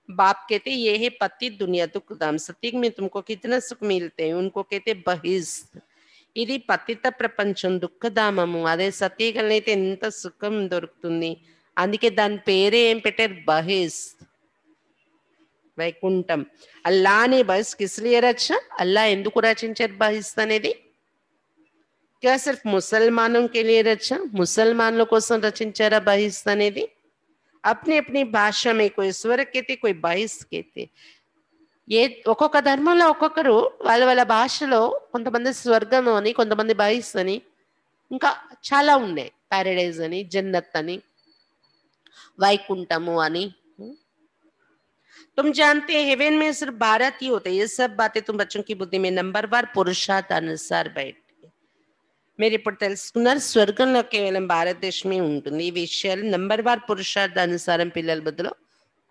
बाप कहते ये है पति दुनिया दुख धाम सतीक में तुमको कितना सुख मिलते हैं उनको कहते बहिस्त ఇది పతిత ప్రపంచం దుఃఖధామము అదే సతీకలనైతే ఎంత సుఖం దొరుకుతుంది అందుకే దాని పేరే ఏం పెట్టారు బహిస్ వైకుంఠం అల్లా అనే బహిస్ కిస్లియే రచ అల్లా ఎందుకు రచించారు బహిస్ అనేది क्या सिर्फ मुसलमानों के लिए रचा ముసల్మాన్ల కోసం రచించారా బహిస్త్ అనేది अपनी अपनी భాష में कोई స్వర కేతే कोई బహిస్ కేతే ఏ ఒక్కొక్క ధర్మంలో ఒక్కొక్కరు వాళ్ళ వాళ్ళ భాషలో కొంతమంది స్వర్గం అని కొంతమంది బహిస్ అని ఇంకా చాలా ఉన్నాయి ప్యారడైజ్ అని జన్నత్ అని వైకుంఠము అని तुम जानते हैं हेवन में सिर्फ भारत ही होता है ये सब बातें तुम बच्चों की बुद्धि में नंबरवार पुरुषार्थ अनुसार बैठ మీరు ఇప్పుడు తెలుసుకున్నారు స్వర్గంలో కేవలం భారతదేశమే ఉంటుంది ఈ విషయాలు నంబర్ వార్ పురుషార్థ అనుసారం పిల్లల బుద్ధిలో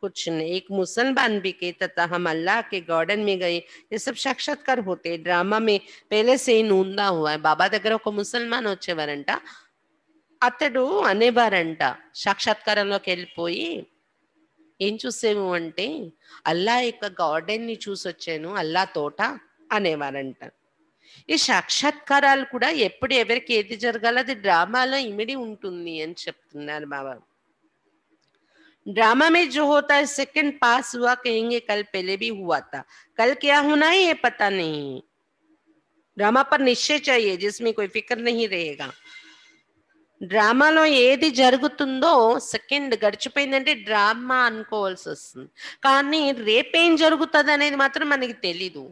కూర్చున్నాయి एक मुसलमान भी के तथा हम अल्लाह के गार्डन में गए ये सब साक्षात्कार होते हैं ड्रामा में पहले से ही नूंदा हुआ है బాబా దగ్గర ఒక ముసల్మాన్ వచ్చేవారంట అతడు అనేవారంట సాక్షాత్కారంలోకి వెళ్ళిపోయి ఏం చూసేవు అంటే అల్లా యొక్క గార్డెన్ ని చూసి వచ్చాను అల్లా తోట అనేవారంట ఈ సాక్షాత్కారాలు కూడా ఎప్పుడు ఎవరికి ఏది జరగాలో అది డ్రామాలో ఇమిడి ఉంటుంది అని చెప్తున్నారు బాబా ड्रामा में जो होता है सेकंड पास हुआ कहेंगे कल पहले भी हुआ था कल क्या होना है ये पता नहीं ड्रामा पर निश्चय चाहिए जिसमें कोई फिक्र नहीं रहेगा డ్రామాలో ఏది జరుగుతుందో సెకండ్ గడిచిపోయిందంటే డ్రామా అనుకోవాల్సి వస్తుంది కానీ రేపేం జరుగుతుంది అనేది మాత్రం మనకి తెలీదు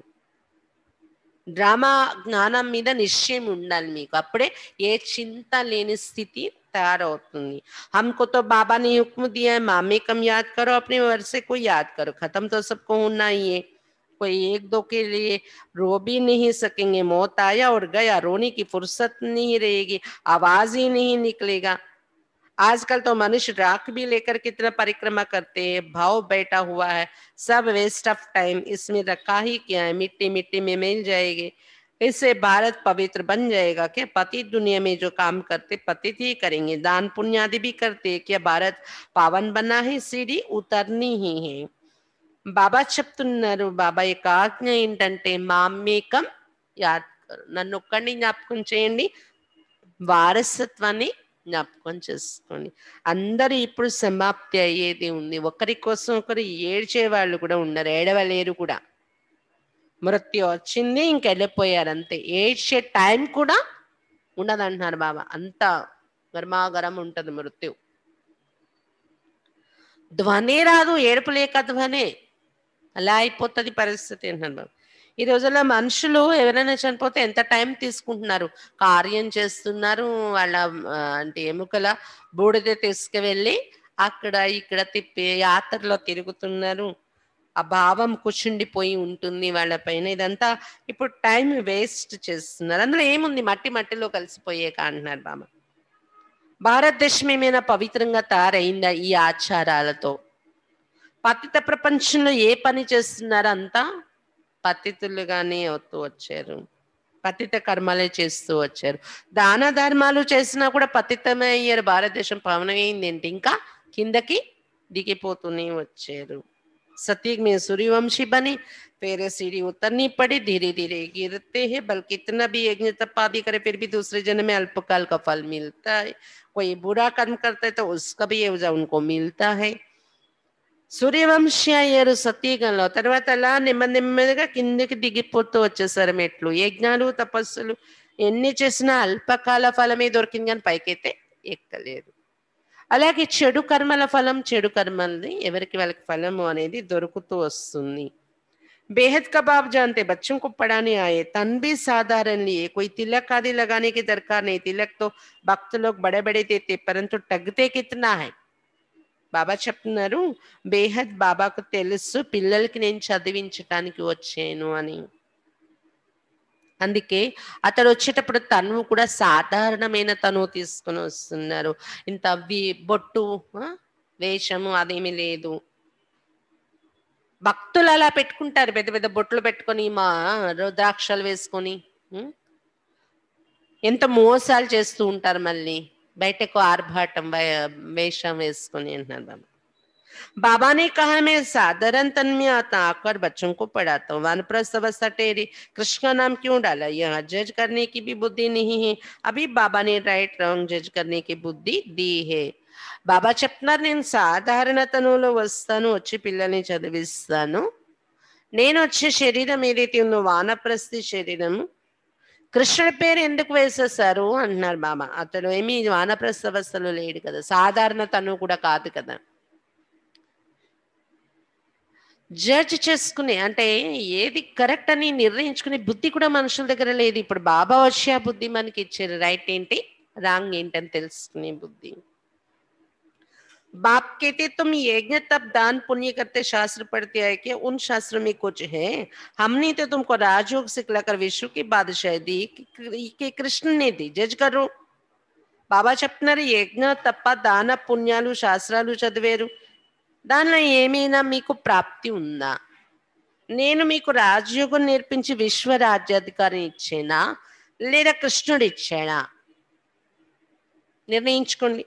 డ్రామా జ్ఞానం మీద నిశ్చయం ఉండాలి మీకు అప్పుడే ఏ చింత లేని స్థితి తయారవుతుంది हमको तो बाबा ने हुक्म दिया है मामे कम याद करो अपने वर्षे को याद करो खत्म तो सबको होना ही है कोई एक दो के लिए रो भी नहीं सकेंगे मौत आया और गया रोने की फुर्सत नहीं रहेगी आवाज ही नहीं निकलेगा आजकल तो मनुष्य राख भी लेकर कितना परिक्रमा करते हैं भाव बैठा हुआ है सब वेस्ट ऑफ टाइम इसमें रखा ही क्या है मिट्टी मिट्टी में मिल जाएगी इससे भारत पवित्र बन जाएगा क्या पति दुनिया में जो काम करते पतित ही करेंगे दान पुण्य आदि भी करते क्या भारत पावन बना है सीढ़ी उतरनी ही है బాబా చెప్తున్నారు బాబా యొక్క ఆజ్ఞ ఏంటంటే మామేకం యాద్ కరు నన్ను ఒక్కడిని జ్ఞాపకం చేయండి వారసత్వాన్ని జ్ఞాపకం చేసుకోండి. అందరు ఇప్పుడు సమాప్తి అయ్యేది ఉంది. ఒకరి కోసం ఒకరు ఏడ్చే వాళ్ళు కూడా ఉన్నారు. ఏడవలేరు కూడా. మృత్యు వచ్చింది ఇంక వెళ్ళిపోయారు అంతే. ఏడ్చే టైం కూడా ఉండదంటున్నారు బాబా. అంత గర్మాగరం ఉంటుంది మృత్యు. ధ్వనే రాదు ఏడుపు లేక ధ్వనే. అలా అయిపోతుంది పరిస్థితి అంటున్నారు బాబా. ఈ రోజుల్లో మనుషులు ఎవరైనా చనిపోతే ఎంత టైం తీసుకుంటున్నారు? కార్యం చేస్తున్నారు వాళ్ళ అంటే ఎముకల బూడిద తీసుకువెళ్ళి అక్కడ ఇక్కడ తిప్పి యాత్రలో తిరుగుతున్నారు. ఆ భావం కూర్చుండిపోయి ఉంటుంది వాళ్ళ పైన. ఇదంతా ఇప్పుడు టైం వేస్ట్ చేస్తున్నారు. అందులో ఏముంది? మట్టి మట్టిలో కలిసిపోయే అంటున్నారు బామ్మ. భారతదేశం ఏమైనా పవిత్రంగా తయారైందా ఈ ఆచారాలతో? పతిత ప్రపంచంలో ఏ పని చేస్తున్నారంతా? పతితులుగానే అవుతూ వచ్చారు పతిత కర్మలే చేస్తూ వచ్చారు దాన ధర్మాలు చేసినా కూడా పతితమే అయ్యారు భారతదేశం పవనమైంది ఏంటి ఇంకా కిందకి దిగిపోతూనే వచ్చారు सतयुग में सूर्यवंशी बने फिर सीढ़ी उतरनी पड़ी धीरे धीरे गिरते हैं बल्कि इतना भी यज्ञ तप आदि करे फिर भी दूसरे जन्म में अल्पकाल का फल मिलता है कोई बुरा कर्म करता है तो उसका भी ये उनको मिलता है సూర్యవంశీ అయ్యారు సత్యయుగంలో తర్వాత అలా నెమ్మది నెమ్మదిగా కిందకి దిగిపోతూ వచ్చేసారు మెట్లు యజ్ఞాలు తపస్సులు ఎన్ని చేసినా అల్పకాల ఫలమే దొరికింది కానీ పైకైతే ఎక్కలేదు అలాగే చెడు కర్మల ఫలం చెడు కర్మల్ని ఎవరికి వాళ్ళకి ఫలము అనేది దొరుకుతూ వస్తుంది बेहद कबाब जानते बच्चों को पढ़ाने आए तन भी साधारण लिए कोई तिलक आदि लगाने की दरकार नहीं तिलक तो भक्त लोग बड़े बड़े देते परंतु टगते कितना है బాబా చెప్తున్నారు బేహద్ బాబాకు తెలుసు పిల్లలకి నేను చదివించటానికి వచ్చాను అని. అందుకే అతడు వచ్చేటప్పుడు తను కూడా సాధారణమైన తను తీసుకుని వస్తున్నారు. ఇంత వి బొట్టు వేషము అదేమీ లేదు. భక్తులు అలా పెట్టుకుంటారు పెద్ద పెద్ద బొట్లు పెట్టుకొని మా రుద్రాక్షలు వేసుకొని ఎంత మోసాలు చేస్తూ ఉంటారు మళ్ళీ. బయటకు ఆర్భాటం వే- వేషం వేసుకొని అంటున్నారు బాబా बाबा ने कहा मैं साधारण तन में आता आकर बच्चों को पढ़ाता हूँ वानप्रस्थ अवस्था टेरी कृष्ण का नाम क्यों डाला यहाँ जज करने की भी बुद्धि नहीं है अभी बाबा ने राइट रॉन्ग जज करने की बुद्धि दी है బాబా చెప్తున్నారు నేను సాధారణతనులో వస్తాను వచ్చి పిల్లల్ని చదివిస్తాను నేను వచ్చే శరీరం ఏదైతే ఉందో వానప్రస్థి శరీరము కృష్ణుడి పేరు ఎందుకు వేసేసారు అంటున్నారు బాబా అతడు ఏమి వానప్రస్థవస్థలు లేడు కదా. సాధారణ తను కూడా కాదు కదా. జడ్జ్ చేసుకునే అంటే ఏది కరెక్ట్ అని నిర్ణయించుకునే బుద్ధి కూడా మనుషుల దగ్గర లేదు. ఇప్పుడు బాబా వచ్చి ఆ బుద్ధి మనకి ఇచ్చారు. రైట్ ఏంటి? రాంగ్ ఏంటని తెలుసుకునే బుద్ధి. बाप कहते तुम यज्ञ तप दान पुण्य करते शास्त्र पढ़ते आए कि उन शास्त्र में कुछ है हमने तो तुमको राजयोग सिखलाकर विश्व की बादशाह दी कि, कि कृष्ण ने दी जज करो బాబా చెప్తున్నారు యజ్ఞ తప్ప దాన పుణ్యాలు శాస్త్రాలు చదివారు దానిలో ఏమైనా మీకు ప్రాప్తి ఉందా నేను మీకు రాజయోగం నేర్పించి విశ్వ రాజ్యాధికారం ఇచ్చేనా లేదా కృష్ణుడు ఇచ్చాడా నిర్ణయించుకోండి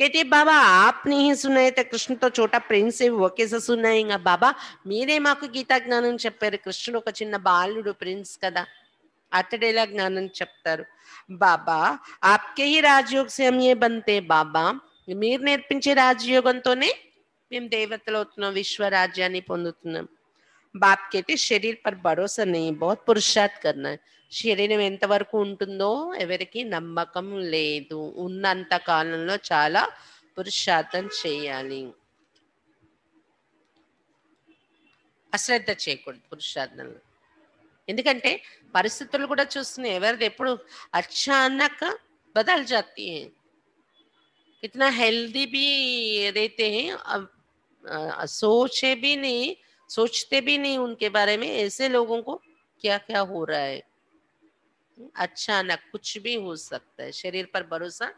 कहते बाबा आप नहीं सुनाए थे कृष्ण तो छोटा प्रिंस है वो कैसे सुनाएगा బాబా మీరే మాకు గీతా జ్ఞానం చెప్పారు కృష్ణుడు ఒక చిన్న బాలుడు ప్రిన్స్ కదా అతడేలా జ్ఞానం చెప్తారు బాబా ఆప్కే హీ రాజయోగ్ సే హమ్ ఏ బంతే బాబా మీరు నేర్పించే రాజయోగంతోనే మేము దేవతలు అవుతున్నాం విశ్వ రాజ్యాన్ని పొందుతున్నాం బాప్ కైతే శరీర్ పర్ భరోసా నెయ్యి బహుత్ పురుషార్థ్ కన్నా శరీరం ఎంతవరకు ఉంటుందో ఎవరికి నమ్మకం లేదు ఉన్నంత కాలంలో చాలా పురుషార్థం చేయాలి అశ్రద్ధ చేయకూడదు పురుషార్థంలో ఎందుకంటే పరిస్థితులు కూడా చూస్తున్నాయి ఎవరిది ఎప్పుడు అచానక్ బదల్ జాతి है कितना हेल्दी भी रहते हैं अब अ, सोचे भी नहीं सोचते भी नहीं उनके बारे में ऐसे लोगों को क्या क्या हो रहा है అచానక్ కుచ్ బి హో సక్తా है శరీర్ పర్ భరోసా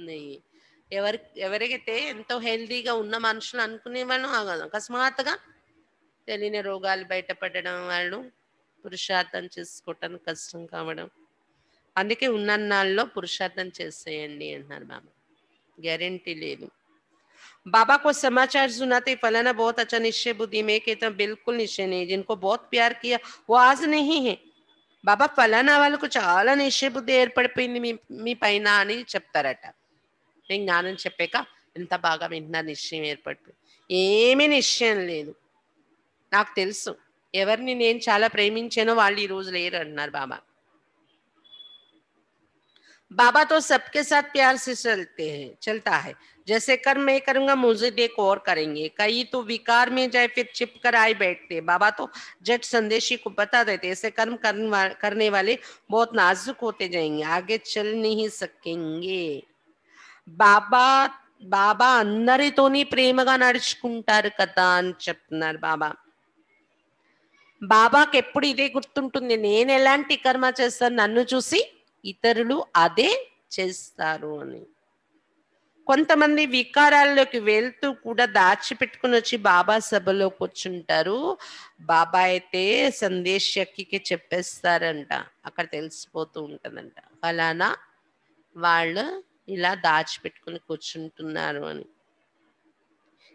నెయ్యి ఎవరి ఎవరికైతే ఎంతో హెల్దీగా ఉన్న మనుషులు అనుకునే వాళ్ళు ఆగదు అకస్మాత్తుగా తెలియని రోగాలు బయటపడడం వాళ్ళు పురుషార్థం చేసుకోవటానికి కష్టం కావడం అందుకే ఉన్నన్నాళ్ళలో పురుషార్థం చేసేయండి అంటున్నారు బాబా గ్యారెంటీ లేదు बाबा को समाचार सुनाते फलाना बहुत अच्छा निश्चय बुद्धि में कहता बिल्कुल निश्चय नहीं जिनको बहुत प्यार किया वो आज नहीं है బాబా ఫలానా వాళ్ళకు చాలా నిశ్చయబుద్ధి ఏర్పడిపోయింది మీ మీ పైన అని చెప్తారట. నేను జ్ఞానం చెప్పాక ఎంత బాగా వింటున్నా నిశ్చయం ఏర్పడిపోయింది. ఏమీ నిశ్చయం లేదు. నాకు తెలుసు. ఎవరిని నేను చాలా ప్రేమించానో వాళ్ళు ఈ రోజు లేరు అంటున్నారు బాబా. बाबा तो सबके साथ प्यार से चलते हैं चलता है जैसे कर्म मैं करूंगा मुझे देख और करेंगे कई तो विकार में जाए फिर छिप कर आए बैठते बाबा तो जट संदेशी को बता देते ऐसे कर्म करने वा- करने वाले बहुत नाजुक होते जाएंगे आगे चल नहीं सकेंगे బాబా బాబా అందరితోని ప్రేమగా నడుచుకుంటారు కదా అని చెప్తున్నారు బాబా బాబాకి ఎప్పుడు ఇదే గుర్తుంటుంది నేను ఎలాంటి కర్మ చేస్తాను నన్ను చూసి ఇతరులు అదే చేస్తారు అని. కొంతమంది వికారాల్లోకి వెళ్తూ కూడా దాచిపెట్టుకుని వచ్చి బాబా సభలో కూర్చుంటారు బాబా అయితే సందేశక్కి చెప్పేస్తారంట. అక్కడ తెలిసిపోతూ ఉంటుందంట. ఫలానా వాళ్ళు ఇలా దాచిపెట్టుకుని కూర్చుంటున్నారు అని.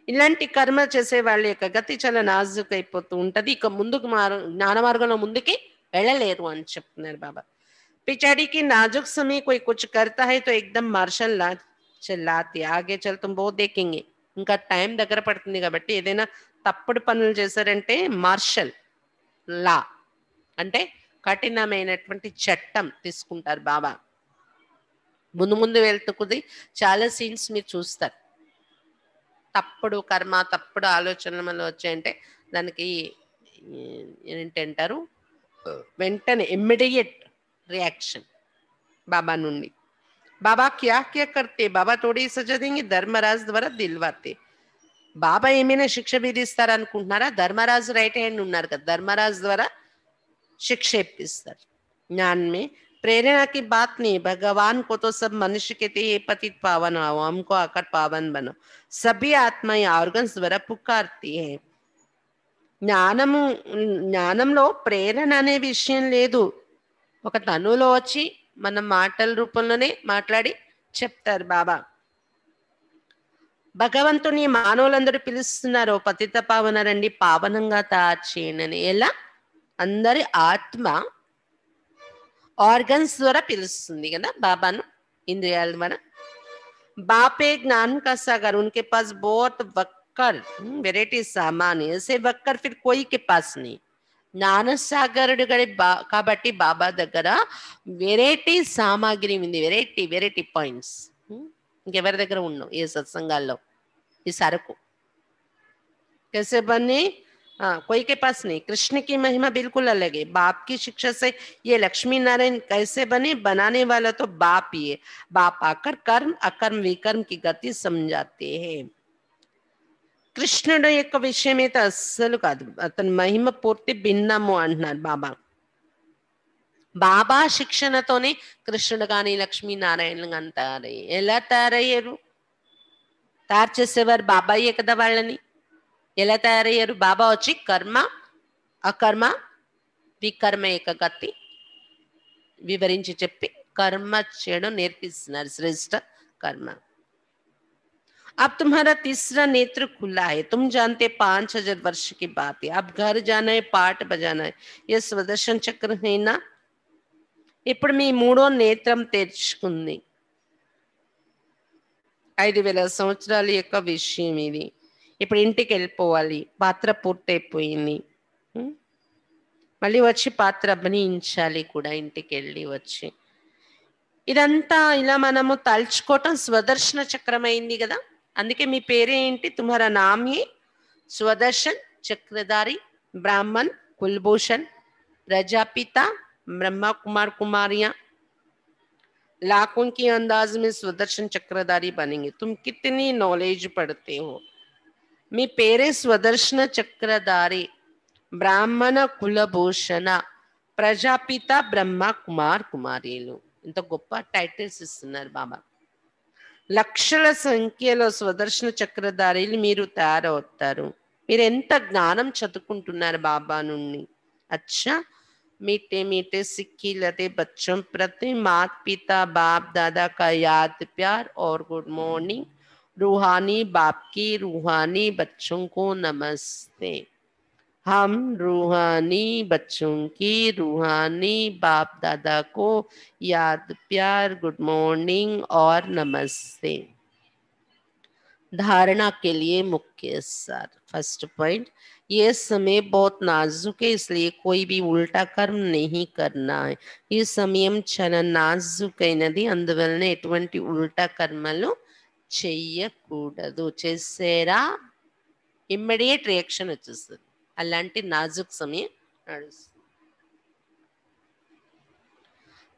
ఇలాంటి కర్మ చేసే వాళ్ళ యొక్క గతి చాలా నాజుకైపోతూ అయిపోతూ ఇక ముందుకు మారు జ్ఞాన మార్గంలో ముందుకి వెళ్ళలేరు అని చెప్తున్నారు బాబా. पिछाड़ी की नाजुक समय कोई कुछ करता है तो एकदम मार्शल లా చెల్లాతి ఆగే చల్తం బో దేకింగి ఇంకా టైం దగ్గర పడుతుంది కాబట్టి ఏదైనా తప్పుడు పనులు చేశారంటే మార్షల్ లా అంటే కఠినమైనటువంటి చట్టం తీసుకుంటారు బాబా ముందు ముందు వెళ్తూ కొద్ది చాలా సీన్స్ మీరు చూస్తారు తప్పుడు కర్మ తప్పుడు ఆలోచనలు మనలో వచ్చాయంటే దానికి ఏ- ఏంటంటారు వెంటనే ఇమ్మీడియట్ రియాక్షన్ బాబా నుండి బాబా క్యా క్యా కర్తే బాబా తోడి సజా దేంగే ధర్మరాజ్ ద్వారా దిల్వాతే బాబా ఏమైనా శిక్ష విధిస్తారనుకుంటున్నారా ధర్మరాజు రైట్ హ్యాండ్ ఉన్నారు కదా ధర్మరాజు ద్వారా శిక్ష ఇప్పిస్తారు ज्ञान में प्रेरणा की बात नहीं भगवान को तो सब मनुष्य कहते हैं "हे पतित पावन आओ हमको आकर पावन बनो सभी आत्माएं ऑर्गन्स द्वारा पुकारती है జ్ఞానము జ్ఞానంలో ప్రేరణ అనే విషయం లేదు ఒక తనులో వచ్చి మన మాటల రూపంలోనే మాట్లాడి చెప్తారు బాబా భగవంతుని మానవులందరూ పిలుస్తున్నారు "ఓ పతిత పావన రండి పావనంగా తయారు చేయండి అని ఎలా అందరి ఆత్మ ఆర్గన్స్ ద్వారా పిలుస్తుంది కదా బాబాను ఇంద్రియాల ద్వారా बापे ज्ञान का सागर उनके पास बहुत वक्कर वेराइटी सामान है ऐसे वक्कर फिर कोई के पास नहीं జ్ఞానసాగరుడు గడి బా కాబట్టి బాబా దగ్గర వెరైటీ సామాగ్రి ఉంది వెరైటీ వెరైటీ పాయింట్స్ ఇంకెవరి దగ్గర ఉన్నాం ఏ సత్సంగాల్లో ఈ సరుకు कैसे बने हाँ कोई के पास नहीं कृष्ण की महिमा बिल्कुल अलग है बाप की शिक्षा से ये लक्ष्मी नारायण कैसे बने बनाने वाला तो बाप ही है बाप आकर कर्म अकर्म विकर्म की गति समझाते हैं కృష్ణుడు యొక్క విషయం అయితే అస్సలు కాదు. అతని మహిమ పూర్తి భిన్నము అంటున్నారు బాబా. బాబా శిక్షణతోనే కృష్ణుడు కానీ లక్ష్మీనారాయణులు కానీ తయారయ్యి ఎలా తయారయ్యారు? తయారు చేసేవారు బాబాయే కదా వాళ్ళని. ఎలా తయారయ్యారు? బాబా వచ్చి కర్మ అకర్మ వికర్మ యొక్క గతి వివరించి చెప్పి కర్మ చేయడం నేర్పిస్తున్నారు. శ్రేష్ట కర్మ. अब तुम्हारा तीसरा नेत्र खुला है तुम जानते पांच हजार वर्ष की बात है अब घर जाना है पाठ बजाना है ये స్వదర్శన్ చక్ర है ना ఇప్పుడు మీ మూడో నేత్రం తెరుచుకుంది ఐదు వేల సంవత్సరాల యొక్క విషయం ఇది ఇప్పుడు ఇంటికి వెళ్ళిపోవాలి పాత్ర పూర్తయిపోయింది ఉం? మళ్ళీ వచ్చి పాత్ర అభినయించాలి కూడా ఇంటికి వెళ్ళి వచ్చి ఇదంతా ఇలా మనము తలుచుకోవటం స్వదర్శన చక్రం అయింది కదా అందుకే మీ పేరేంటి తుమ్హారా నామ్ ఏ స్వదర్శన్ చక్రధారి బ్రాహ్మణ్ కుల్భూషణ్ ప్రజాపిత ब्रह्मा कुमार कुमारियां लाखों के अंदाज में सुदर्शन चक्रधारी बनेंगे तुम कितनी नॉलेज पढ़ते हो మీ పేరే స్వదర్శన చక్రధారి బ్రాహ్మణ కులభూషణ ప్రజాపిత బ్రహ్మ కుమార్ కుమారీలు ఇంత గొప్ప టైటిల్స్ ఇస్తున్నారు బాబా లక్షల సంఖ్యలో స్వదర్శన చక్రధారీలు మీరు తయారవుతారు మీరు ఎంత జ్ఞానం చదువుకుంటున్నారు బాబా నుండి అచ్చా मीठे मीठे सिक्की लते बच्चों प्रति मात पिता बाप दादा का याद प्यार और गुड मॉर्निंग रूहानी बाप की रूहानी बच्चों को नमस्ते हम रूहानी बच्चों की रूहानी बाप दादा को याद प्यार गुड मॉर्निंग और नमस्ते धारणा के लिए मुख्य सार फर्स्ट पॉइंट ये समय बहुत नाजुक है इसलिए कोई भी उल्टा कर्म नहीं करना है ఈ సమయం చాలా నాజుకైనది అందువలన ఎటువంటి ఉల్టా కర్మలు చెయ్యకూడదు చేసేరా ఇమ్మీడియట్ రియాక్షన్ వచ్చేస్తుంది అలాంటి నాజుక్ సమయం నడుస్తుంది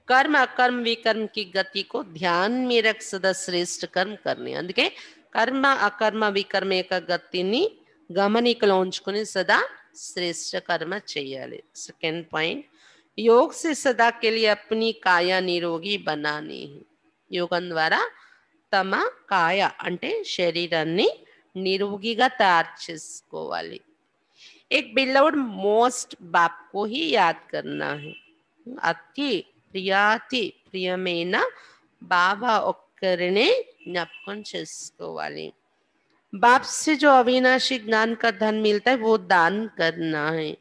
कर्म अकर्म विकर्म की गति को ध्यान में रख सदा श्रेष्ठ कर्म करने అందుకే కర్మ అకర్మ వికర్మ యొక్క గతిని గమనికలో ఉంచుకుని సదా శ్రేష్ఠ కర్మ చేయాలి సెకండ్ పాయింట్ योग से सदा के लिए अपनी కాయ నిరోగి बनानी है యోగం ద్వారా తమ కాయ అంటే శరీరాన్ని నిరోగిగా తయారు చేసుకోవాలి एक बिलवड मोस्ट बाप को ही याद करना है అతి ప్రియాతి ప్రియమైన బాబా ఒక్కరినే జ్ఞాపకం చేసుకోవాలి बाप से जो अविनाशी ज्ञान का धन मिलता है वो दान करना है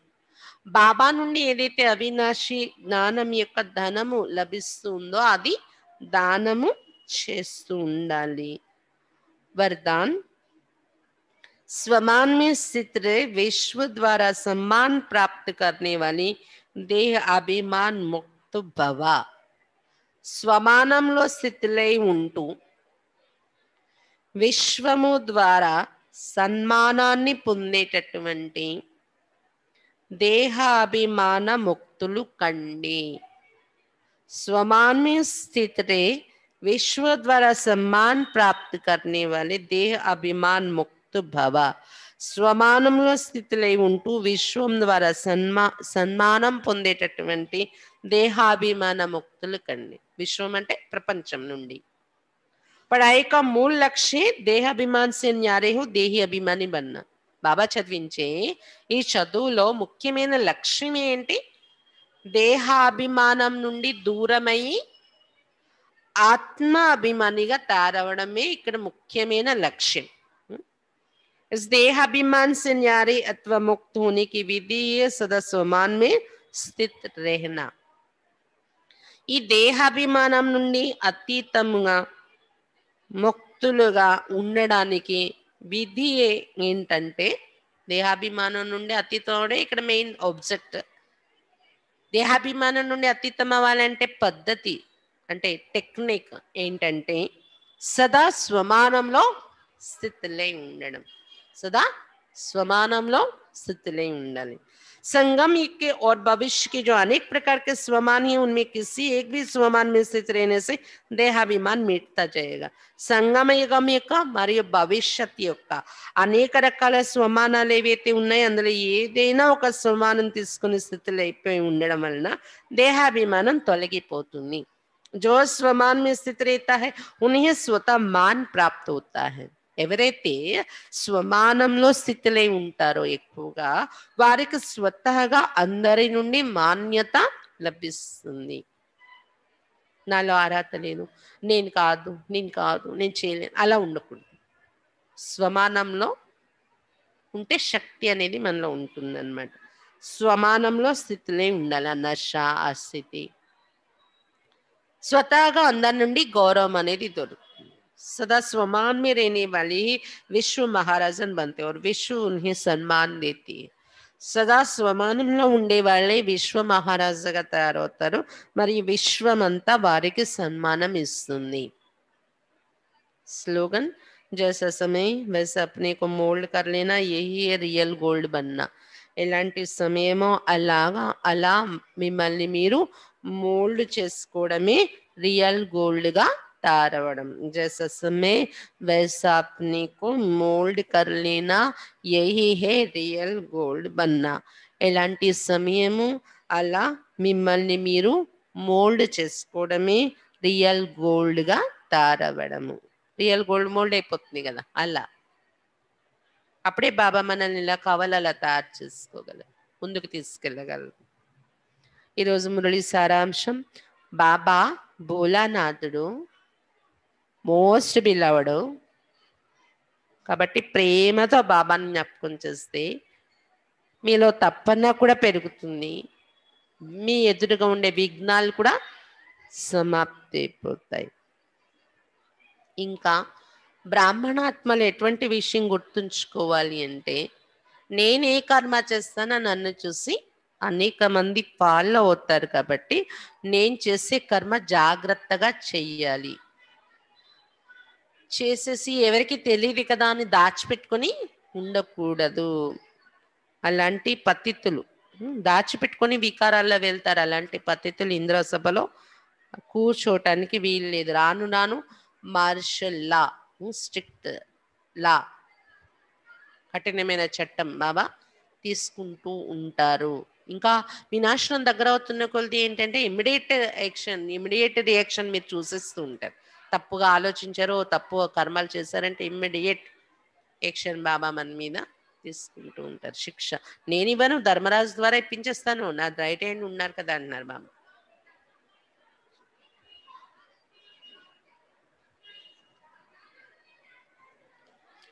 బాబా నుండి ఏదైతే అవినాశి జ్ఞానం యొక్క ధనము లభిస్తుందో అది దానము చేస్తూ ఉండాలి वरदान स्वमान में स्थित रहे विश्व द्वारा सम्मान प्राप्त करने वाली देह अभिमान मुक्त భవ స్వమానంలో స్థితిలై ఉంటూ విశ్వము ద్వారా సన్మానాన్ని పొందేటటువంటి దేహ అభిమాన ముక్తులు కండి स्वमान में स्थित रहे विश्व द्वारा सम्मान प्राप्त करने वाले देह యుక్త భవ. స్వమానంలో స్థితులై ఉంటూ విశ్వం ద్వారా సన్మా సన్మానం పొందేటటువంటి దేహాభిమాన ముక్తులు కండి. విశ్వం అంటే ప్రపంచం నుండి. ఇప్పుడు ఆ యొక్క మూల लक्ष्य దేహాభిమాన్ సే దేహి అభిమాని బన్న. బాబా చదివించే ఈ చదువులో ముఖ్యమైన లక్ష్యం ఏంటి? దేహాభిమానం నుండి దూరమై ఆత్మ అభిమానిగా తారవడమే ఇక్కడ ముఖ్యమైన లక్ష్యం. इस देह अभिमान से न्यारे अथवा मुक्त होने की विधि है सदा स्वमान में స్థిత్ रहना ఈ దేహాభిమానం నుండి అతీతముగా ముక్తులుగా ఉండడానికి విధి ఏ- ఏంటంటే దేహాభిమానం నుండి అతీతం అవడే ఇక్కడ మెయిన్ ఆబ్జెక్ట్ దేహాభిమానం నుండి అతీతం అవ్వాలంటే పద్ధతి అంటే టెక్నిక్ ఏంటంటే సదా స్వమానంలో స్థితిలై ఉండడం सदा स्वमान संगम के और भविष्य के जो अनेक प्रकार के स्वमान है, उनमें किसी एक भी स्वमान में स्थित रहने से देहाभिमान मिटता जाएगा। संगम यगम एक मरी भविष्य का। अनेक रकल स्वमान उन्ना अंदर यदना स्वमान स्थित उड़ वा देहाभिमान तोगी जो स्वमान में स्थित रहता है, उन्हें स्वतः मान प्राप्त होता है। ఎవరైతే స్వమానంలో స్థితిలై ఉంటారో ఎక్కువగా వారికి స్వతహగా అందరి నుండి మాన్యత లభిస్తుంది. నాలో అర్హత లేదు. నేను కాదు నేను కాదు నేను చేయలేను. అలా ఉండకూడదు. స్వమానంలో ఉంటే శక్తి అనేది మనలో ఉంటుందన్నమాట. స్వమానంలో స్థితిలో ఉండాలి. నష నశ ఆ స్థితి. స్వతహాగా అందరి నుండి గౌరవం అనేది దొరుకుతుంది सदा स्वमान में रहने वाले ही विश्व महाराजन बनते और विश्व उन्हें सम्मान देती है సదా స్వమానంలో ఉండే వాళ్ళే విశ్వ మహారాజుగా తయారవుతారు మరియు విశ్వమంతా వారికి సన్మానం ఇస్తుంది स्लोगन जैसा समय वैसे अपने को मोल्ड कर लेना यही है రియల్ గోల్డ్ బన్నా ఎలాంటి సమయమో అలాగా అలా మిమ్మల్ని మీరు మోల్డ్ చేసుకోవడమే రియల్ గోల్డ్గా తయారవడం जैसा समय वैसा अपने को मोल्ड कर लेना यही है రియల్ గోల్డ్ బన్నా ఎలాంటి సమయము అలా మిమ్మల్ని మీరు మోల్డ్ చేసుకోవడమే రియల్ గోల్డ్గా తయారవ్వడము రియల్ గోల్డ్ మోల్డ్ అయిపోతుంది కదా అలా అప్పుడే బాబా మనల్ని ఇలా కావాలి అలా తయారు చేసుకోగలరు ముందుకు తీసుకెళ్ళగలరు ఈరోజు మురళి సారాంశం బాబా భోలానాథుడు మోస్ట్ బిలవడు. కాబట్టి ప్రేమతో బాబాని జ్ఞాపకం చేస్తే మీలో తప్పన కూడా పెరుగుతుంది. మీ ఎదురుగా ఉండే విఘ్నాలు కూడా సమాప్తి అయిపోతాయి. ఇంకా బ్రాహ్మణాత్మలు ఎటువంటి విషయం గుర్తుంచుకోవాలి అంటే నేనే కర్మ చేస్తానో నన్ను చూసి అనేక మంది ఫాలో అవుతారు కాబట్టి నేను చేసే కర్మ జాగ్రత్తగా చెయ్యాలి. చేసేసి ఎవరికి తెలియదు కదా అని దాచిపెట్టుకొని ఉండకూడదు. అలాంటి పతితులు. దాచిపెట్టుకొని వికారాల్లో వెళ్తారు అలాంటి పతితులు ఇంద్రసభలో కూర్చోటానికి వీలు లేదు. రాను రాను మార్షల్ లా స్ట్రిక్ట్ లా కఠినమైన చట్టం బాబా తీసుకుంటూ ఉంటారు. ఇంకా వినాశనం దగ్గర అవుతున్న కొలది ఏంటంటే ఇమ్మీడియట్ యాక్షన్ ఇమ్మీడియట్ రియాక్షన్ మీరు చూసేస్తూ ఉంటారు. తప్పుగా ఆలోచించారో తప్పు కర్మలు చేశారంటే ఇమ్మీడియట్ యక్షన్ బాబా మన మీద తీసుకుంటూ ఉంటారు. శిక్ష. నేను ఇవ్వను ధర్మరాజు ద్వారా ఇప్పించేస్తాను. నా రైట్ హ్యాండ్ ఉన్నారు కదా అంటున్నారు బాబా.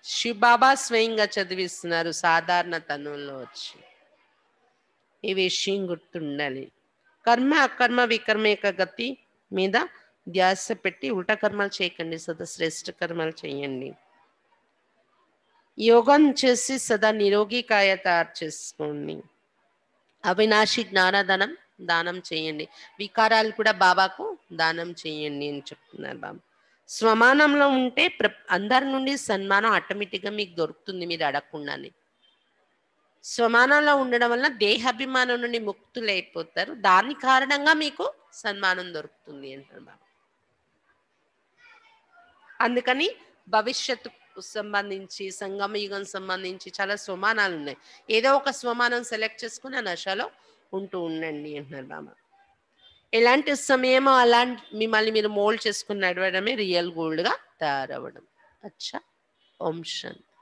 శివ బాబా స్వయంగా చదివిస్తున్నారు సాధారణ తనుల్లో వచ్చి. ఈ విషయం గుర్తుండాలి. కర్మ అకర్మ వికర్మ యొక్క గతి మీద ధ్యాస పెట్టి ఉల్టా కర్మలు చేయకండి సదా శ్రేష్ఠ కర్మలు చేయండి. యోగం చేసి సదా నిరోగి కాయ తయారు చేసుకోండి అవినాశి జ్ఞానదానం దానం చేయండి. వికారాలు కూడా బాబాకు దానం చేయండి అని చెప్తున్నారు బాబా. స్వమానంలో ఉంటే ప్ర అందరి నుండి సన్మానం ఆటోమేటిక్గా మీకు దొరుకుతుంది మీరు అడగకుండానే. స్వమానంలో ఉండడం వల్ల దేహాభిమానం నుండి ముక్తులైపోతారు. దాని కారణంగా మీకు సన్మానం దొరుకుతుంది అంటారు బాబా. అందుకని భవిష్యత్తు సంబంధించి సంగమయుగం సంబంధించి చాలా స్వమానాలు ఉన్నాయి. ఏదో ఒక స్వమానం సెలెక్ట్ చేసుకుని ఆ నశలో ఉంటూ ఉండండి అంటున్నారు బాబా ఎలాంటి సమయమో అలాంటి మిమ్మల్ని మీరు మోల్డ్ చేసుకుని నడవడమే రియల్ గోల్డ్గా తయారవ్వడం. అచ్చా ఓం శాంతి.